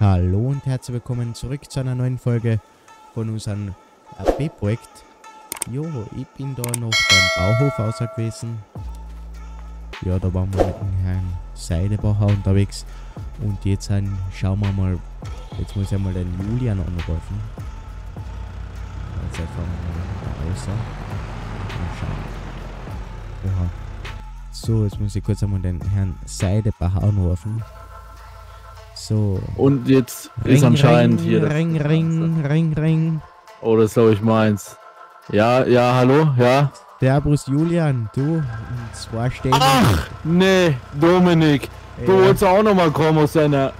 Hallo und herzlich willkommen zurück zu einer neuen Folge von unserem AB-Projekt. Jo, ich bin da noch beim Bauhof außer gewesen. Ja, da waren wir mit Herrn Seidebacher unterwegs. Und jetzt ein, schauen wir mal, jetzt muss ich mal den Julian anrufen. Jetzt einfach mal außer. Mal schauen. Oha. So, jetzt muss ich kurz einmal den Herrn Seidebacher anrufen. So. Und jetzt ist anscheinend ring, hier. Ring, ring, ring, ring. Oh, das ist glaube ich meins. Ja, ja, hallo, ja. Servus Julian, du. Und zwar stehen Ach, nee, Dominik. Du Ja. wolltest auch nochmal kommen aus deiner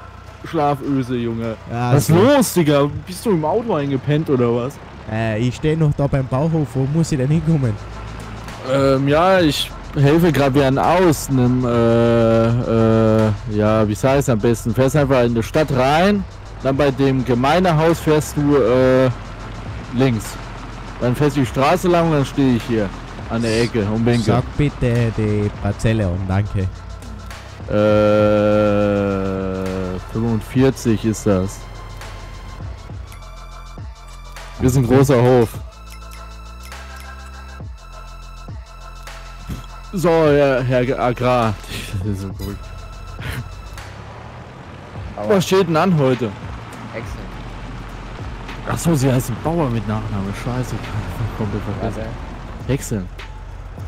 Schlaföse, Junge. Ja, Was ist so. los, Digga? Bist du im Auto eingepennt oder was? Äh, ich stehe noch da beim Bauhof. Wo muss ich denn hinkommen? Ähm, ja, ich helfe gerade während aus. Nem, äh, äh, ja, wie sag ich's am besten? Fährst einfach in die Stadt rein, dann bei dem Gemeindehaus fährst du, äh, links. Dann fährst du die Straße lang und dann stehe ich hier an der Ecke und winke. Sag bitte die Parzelle und danke. Äh, 45 ist das. Wir sind großer Hof. So, ja, Herr Agrar. Das ist so gut. Was steht denn an heute? Excellent. Achso, sie heißen Bauer mit Nachname. Scheiße, ich hab komplett vergessen. Wechseln.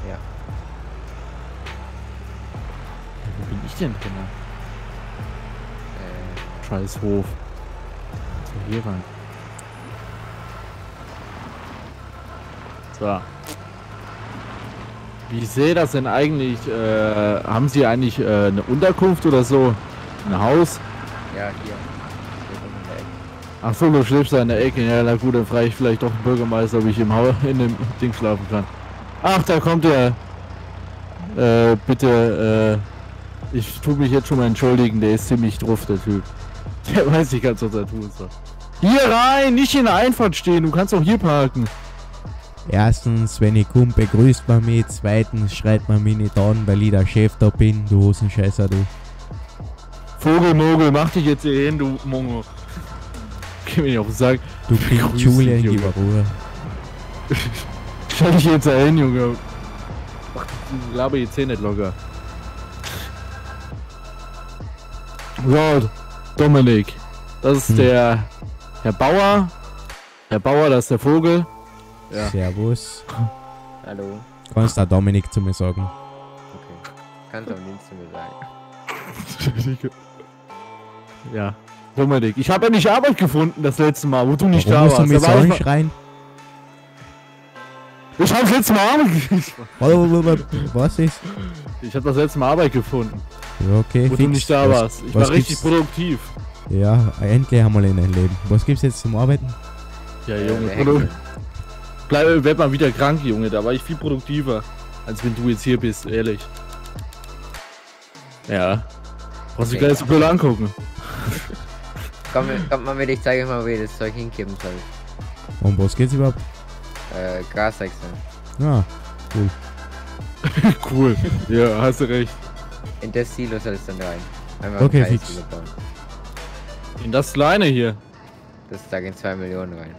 Ja. Wo bin ich denn genau? Äh, Scheiß Hof. So, hier rein. So. Wie sehe das denn eigentlich? Äh, haben Sie eigentlich äh, eine Unterkunft oder so? Ein Haus? ja, hier. Ach so, du schläfst da in der Ecke. Ja, na gut, dann frage ich vielleicht doch einen Bürgermeister, ob ich im Haus in dem Ding schlafen kann. Ach, da kommt er. Äh, bitte, äh, ich tu mich jetzt schon mal entschuldigen, der ist ziemlich drauf, der Typ. Der weiß nicht ganz, was er tun soll. Hier rein, nicht in der Einfahrt stehen, du kannst auch hier parken. Erstens, wenn ich komme, begrüßt man mich. Zweitens, schreit man mich nicht an, weil ich der Chef da bin. Du Hosenscheißer, du. Vogelmogel, mach dich jetzt hier hin, du Mongo. Geh mir nicht auf den Sack. Du Grüß Julian, gib Junge. Ruhe. Stell dich jetzt da hin, Junge. Mach laber die Zähne nicht locker. So, Dominik. Das ist Hm. der Herr Bauer. Herr Bauer, das ist der Vogel. Ja. Servus. Hallo. Kannst du Dominik zu mir sagen? Okay. Kannst du am Dienst zu mir sagen. ja. Dominik, ich habe ja nicht Arbeit gefunden das letzte Mal, wo du nicht Warum musst da du warst. mich Da so war ich, habe das letzte Mal Arbeit gekriegt. Was ist? Ich habe das letzte Mal Arbeit gefunden, Ja, okay, wo fix. du nicht da was, warst. Ich war richtig gibt's? produktiv. Ja, endlich haben wir in dein Leben. Was gibt's jetzt zum Arbeiten? Ja, Äh, Junge, produ Hexen. Bleib, werd mal wieder krank, Junge. Da war ich viel produktiver, als wenn du jetzt hier bist, ehrlich. Ja. Brauchst du Okay. gar nicht so blöd angucken. Komm, komm mal mit, ich zeige euch mal, wie ihr das Zeug hinkippen soll. Um was geht's überhaupt? Äh, Gas wechseln. Ja, cool. Ja, hast du recht. In das Silo soll es dann rein. Einfach Okay, fix. In das kleine hier. Das da gehen 2 Millionen rein.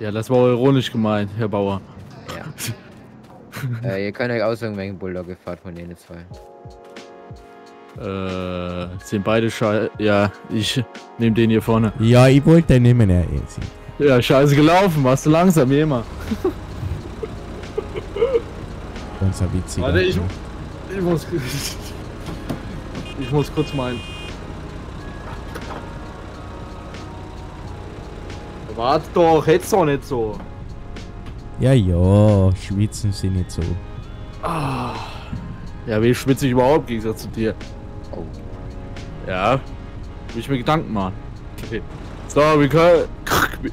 Ja, das war ironisch gemeint, Herr Bauer. Ja. äh, ihr könnt euch aussuchen, welchen Bulldog ihr fahrt von denen zwei. Äh, sind beide scheiße. Ja, ich nehme den hier vorne. ja ich wollte den nehmen, ja. Jetzt. Ja, scheiße gelaufen. Warst du langsam, wie immer. Ganz ein witziger. Warte, ich, ich muss. Ich muss kurz meinen. Warte doch, hätt's doch nicht so. Ja, ja, schwitzen sie nicht so. Ah. Ja, wie schwitze ich überhaupt im Gegensatz zu dir? Oh. Ja, will ich mir Gedanken machen. Okay. So, wir können.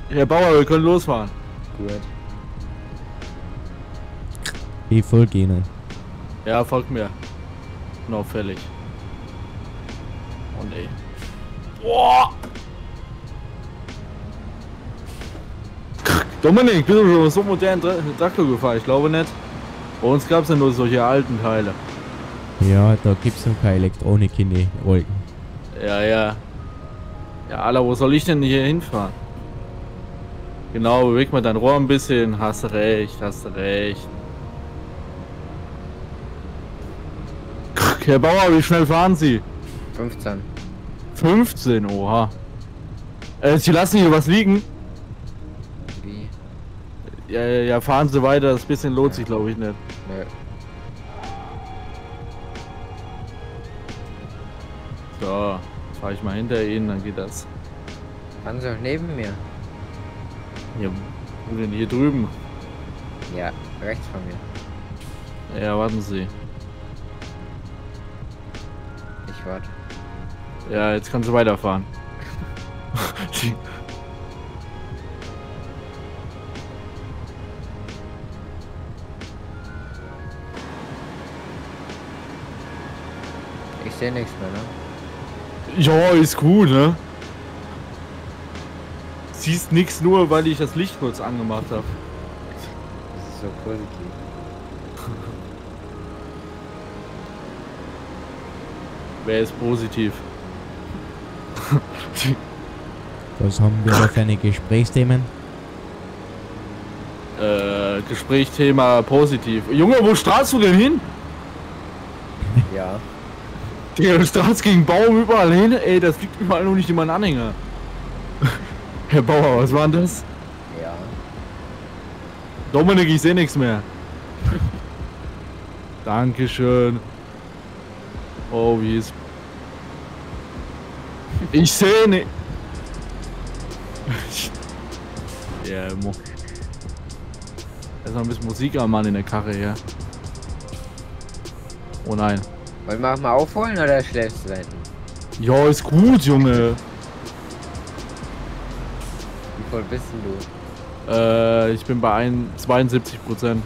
Herr Bauer, wir können losfahren. Gut. Ich folge ihnen. Ja, folgt mir. Unauffällig. Oh nee. Boah! Dominik, bist du schon so modernen Tra- Traktor gefahren? Ich glaube nicht. Bei uns gab es ja nur solche alten Teile. Ja, da gibt's noch keine Elektronik in die Wolken. Ja, ja. Ja, Alter, wo soll ich denn hier hinfahren? Genau, beweg mal dein Rohr ein bisschen. Hast recht, hast recht. Herr Bauer, wie schnell fahren Sie? 15. 15, oha. Äh, Sie lassen hier was liegen? Ja, ja, ja, fahren Sie weiter, das bisschen lohnt sich, glaube ich, nicht. Nö. So, fahre ich mal hinter Ihnen, dann geht das. Fahren Sie doch neben mir. Hier, wo denn hier drüben? Ja, rechts von mir. Ja, warten Sie. Ich warte. Ja, jetzt kannst du weiterfahren. Sehe nichts mehr, ne? ja, ist gut, ne? Siehst nix nur, weil ich das Licht kurz angemacht habe. Das ist so positiv. Wer ist positiv? Was haben wir da für eine Gesprächsthemen? äh, Gesprächsthema positiv. Junge, wo strahlst du denn hin? Ja. Digga, du strahlst gegen Baum überall hin. Ey, das liegt überall nur nicht in meinen Anhänger. Herr Bauer, was war denn das? Ja. Dominik, ich sehe nichts mehr. Dankeschön. Oh, wie ist. Ich sehe nicht. Ja, mo. Erstmal ein bisschen Musik am Mann in der Karre hier. Oh nein. Wollen wir auch mal aufholen oder schläfst du da hinten? Ja, ist gut, Junge. Wie voll bist denn du? Äh, ich bin bei ein, 72 Prozent.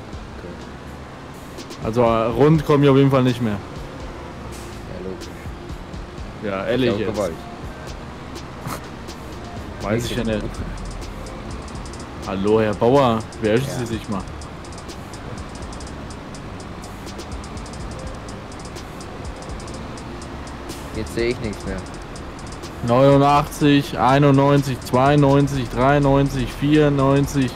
Also äh, rund komme ich auf jeden Fall nicht mehr. Ja, logisch. Ja, ehrlich auch jetzt. gewollt. Weiß ich ja nicht. Hallo, Herr Bauer. Beherrschen Ja. Sie sich mal. Sehe ich nichts mehr. 89, 91, 92, 93, 94,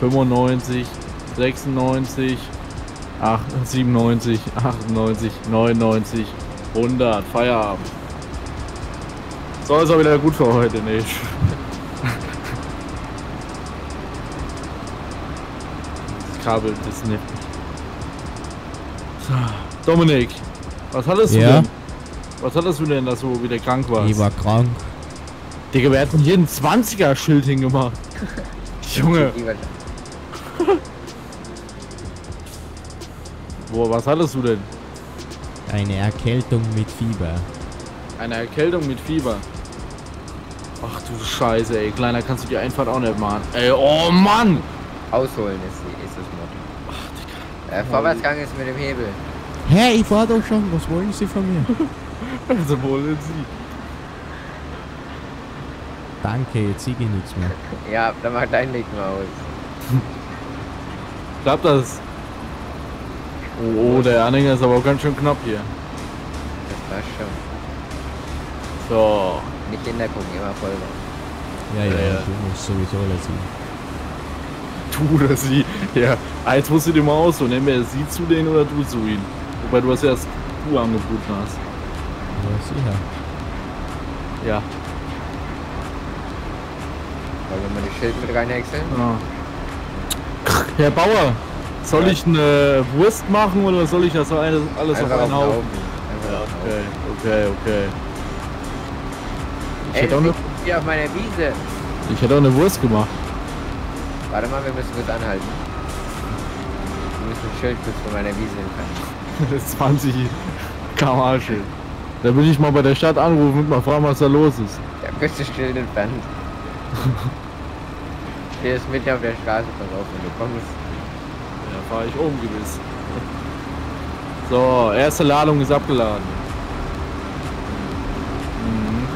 95, 96, 8, 97, 98, 99, 100. Feierabend. So ist auch wieder gut für heute, nicht? Das Kabel, ist nicht. So, Dominik, was hattest du Ja? denn? Was hattest du denn, dass du wieder krank warst? Ich war krank. Digga, wir hatten hier ein 20er-Schild hingemacht. Junge, wo, was hattest du denn? Eine Erkältung mit Fieber. Eine Erkältung mit Fieber. Ach du Scheiße, ey. Kleiner kannst du die Einfahrt auch nicht machen. Ey, oh Mann! Ausholen ist, ist das Motto. Äh, Vorwärtsgang ist mit dem Hebel. Hä, ich fahr doch schon. Was wollen Sie von mir? Also wollen sie. Danke, jetzt sehe ich nichts mehr. Ja, dann mach dein Licht mal aus. Klappt das? Oh, oh, der Anhänger ist aber auch ganz schön knapp hier. Das passt schon. So. Nicht hintergucken, immer voll Ja, ja, Ja, ja. du musst sowieso alles sehen. Du oder sie. Ja, eins musst du dir mal aussuchen. Entweder sie zu denen oder du zu ihnen. Wobei du hast erst du angeboten hast. Ja, sicher. Ja. Wollen wir mal das Schild mit reinhäckseln? Ja. Herr Bauer, soll Ja. ich eine Wurst machen oder soll ich das alles, alles auf Einfach einen auf den Haufen? Den Okay, okay, okay. Ich Ey, hätte, auch eine, hier auf meiner Wiese. ich hätte auch eine Wurst gemacht. Warte mal, wir müssen kurz anhalten. Wir müssen ein Schild kurz von meiner Wiese entfernen. Das 20 km Schild. Da will ich mal bei der Stadt anrufen und mal fragen, was da los ist. Der beste Schild entfernt. Hier ist mitten auf der Straße, pass auf, wenn du kommst. Ja, fahre ich oben gewiss. So, erste Ladung ist abgeladen. Mhm.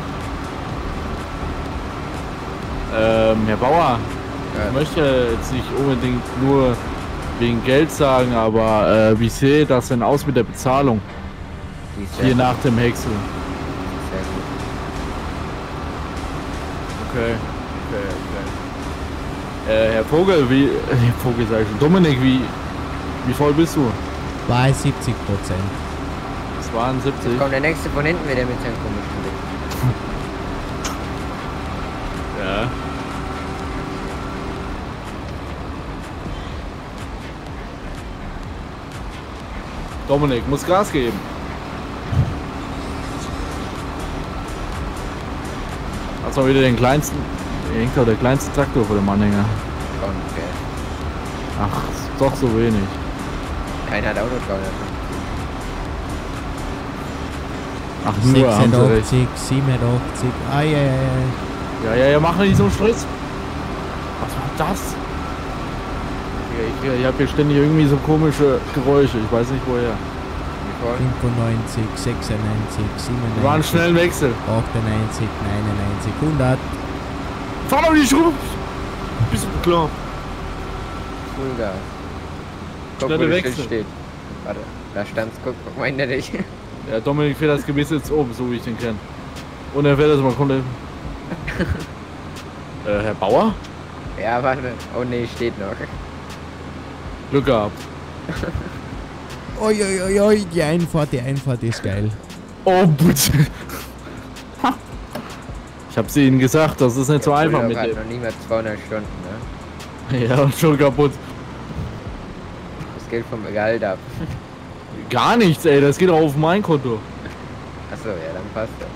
Ähm, Herr Bauer, ich Ja, möchte jetzt nicht unbedingt nur wegen Geld sagen, aber äh, wie sieht das denn aus mit der Bezahlung sehr hier gut, nach dem Häcksel? Sehr gut. Okay, okay, okay. Äh, Herr Vogel, wie, äh, Herr Vogel sag ich schon, Dominik, wie, wie voll bist du? Bei 70 Prozent. 72? Kommt der nächste von hinten wieder mit seinem komischen Ding. Ja. Dominik, muss Gas geben. Hast mal wieder den kleinsten, doch der kleinste Traktor vor dem Anhänger. Äh, Ach, ist doch so wenig. keiner hat 300. Ach, nur haben sie recht. 86, 87. Ai, ai, ai. Ja, ja, ja, mach nicht so einen Stress. Was war das? Ja, ich, ich habe hier ständig irgendwie so komische Geräusche. Ich weiß nicht woher. Wie voll? 95, 96, 97. Wir waren schnell im Wechsel. 98, 99, 100. Fahr doch nicht rum! Bist du klar? Vollgas. Guck, Schnelle wo Wechsel. Steht. Warte, da stand's. Guck, guck mal hinter dich. Ja, Dominik fährt das Gebiss jetzt oben, so wie ich den kenne. Und er fährt das mal komplett. äh, Herr Bauer? ja, warte. Oh nee, steht noch. Glück gehabt. Oi, oi, oi, oi, die Einfahrt, die Einfahrt ist geil. Oh, bitte. Ich hab's Ihnen gesagt, das ist nicht so Der einfach mit dem. noch nie mal 200 Stunden, ne? Ja, schon kaputt. Das Geld vom Gehalt ab. Gar nichts, ey, das geht auch auf mein Konto. Achso, ja, dann passt das.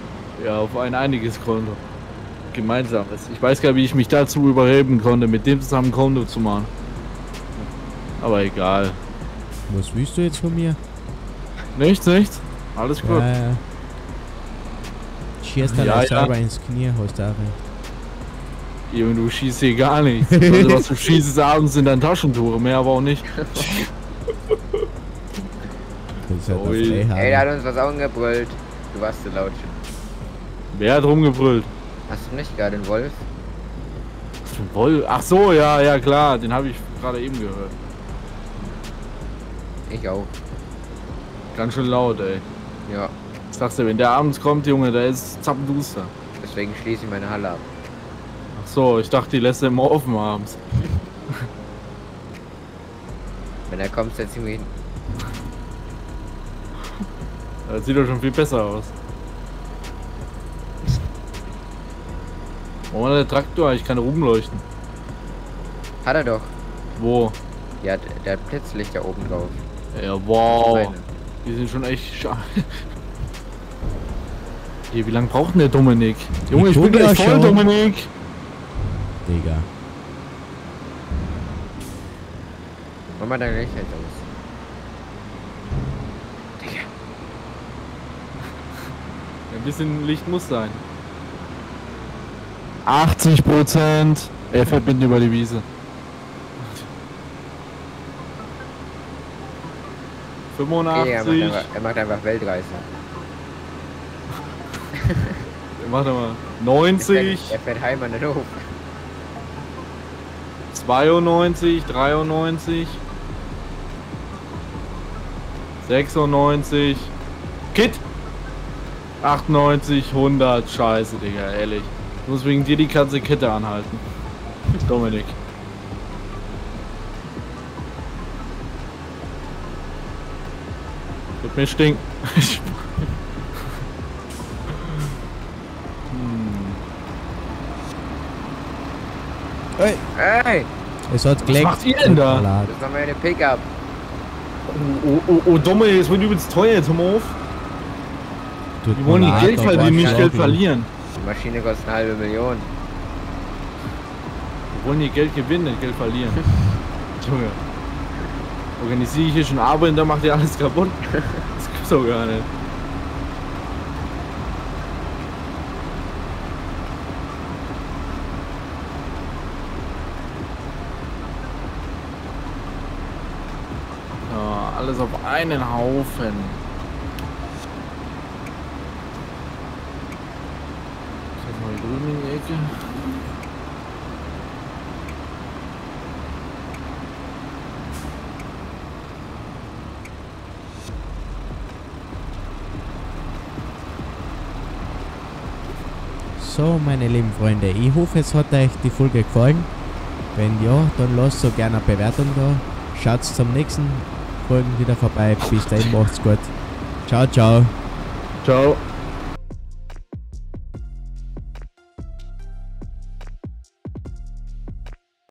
Ja, auf ein einiges Konto. Gemeinsames. Ich weiß gar nicht, wie ich mich dazu überreden konnte, mit dem zusammen Konto zu machen. Aber egal. Was willst du jetzt von mir? Nichts, nichts. Alles gut. Ja, ja. Schießt dann Ja, auch ja. selber ins Knie, hast du auch recht. Junge, du schießt hier gar nichts. Also, was du schießt abends sind dein Taschentore, mehr aber auch nicht. Das ist halt eine Ey, der hat uns was angebrüllt. Du warst zu laut. Wer hat rumgebrüllt? Hast du nicht gerade den Wolf? Woll. Ach so, ja, ja klar, den habe ich gerade eben gehört. Ich auch. Ganz schön laut, ey. Ja, Ich sag's dir, wenn der abends kommt, Junge, der ist zappenduster. deswegen schließe ich meine Halle ab. Ach so, ich dachte, die lässt er immer offen abends. Wenn er kommt, setz ich mich hin. Das sieht doch schon viel besser aus. Warum hat der Traktor eigentlich keine rumleuchten? Hat er doch. Wo? Ja, der, der hat Blitzlicht da oben drauf. Ja, wow. Meine. Die sind schon echt schade. Hier, wie lange braucht denn der Dominik? Junge, ich tun bin gleich voll, schon. Dominik. Digga. Mach mal dein Licht halt aus. Digga. Ein bisschen Licht muss sein. 80 Prozent. Er fährt mitten über die Wiese. 85. Okay, er, macht einfach, er macht einfach Weltreise. Warte mal. Er 90, fährt, er fährt heim an den Hof. 92, 93, 96, Kit, 98, 100, scheiße, Digga, ehrlich. Ich muss wegen dir die ganze Kette anhalten. Dominik. Wird mir stinken. Ey, Ey, es hat geleckt. macht ihr denn da? Das ist doch meine Pickup. Oh, oh, oh, oh Dominik, es wird übelst teuer jetzt, hör mal auf. Tut Die wollen die Geld verdienen, nicht ich Geld verlieren. Die Maschine kostet eine halbe Million. Wir wollen hier Geld gewinnen, nicht Geld verlieren. Junge. Organisiere ich hier schon Arbeit und dann macht ihr alles kaputt. Das gibt's doch gar nicht. Alles auf einen Haufen. Ich mal hier drüben in die Ecke. So, meine lieben Freunde, ich hoffe, es hat euch die Folge gefallen. Wenn ja, dann lasst so gerne eine Bewertung da. Schaut zum nächsten Folgen wieder vorbei. Bis dahin, macht's gut. Ciao, ciao. Ciao.